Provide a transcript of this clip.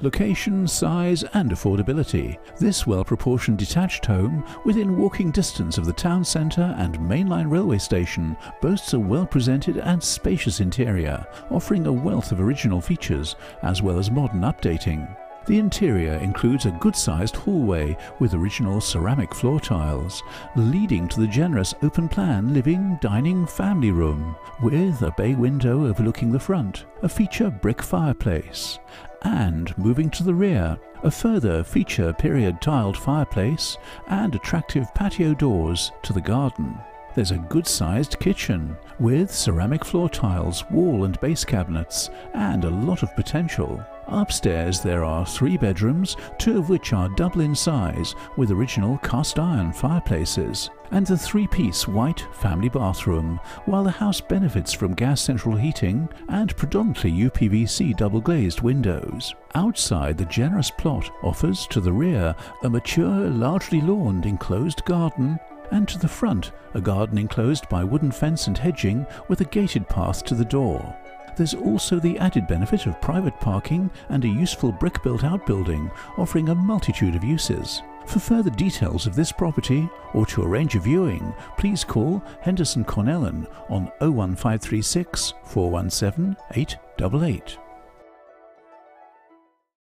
Location, size and affordability. This well-proportioned detached home, within walking distance of the town centre and mainline railway station, boasts a well-presented and spacious interior, offering a wealth of original features, as well as modern updating. The interior includes a good-sized hallway with original ceramic floor tiles, leading to the generous open-plan living, dining, family room, with a bay window overlooking the front, a feature brick fireplace, and moving to the rear, a further feature period tiled fireplace and attractive patio doors to the garden. There's a good-sized kitchen with ceramic floor tiles, wall and base cabinets, and a lot of potential. Upstairs there are three bedrooms, two of which are double in size with original cast iron fireplaces, and the three-piece white family bathroom, while the house benefits from gas central heating and predominantly UPVC double-glazed windows. Outside the generous plot offers to the rear a mature, largely lawned enclosed garden and to the front a garden enclosed by wooden fence and hedging with a gated path to the door. There's also the added benefit of private parking and a useful brick-built outbuilding offering a multitude of uses. For further details of this property or to arrange a viewing, please call Henderson Connellan on 01536 417 888.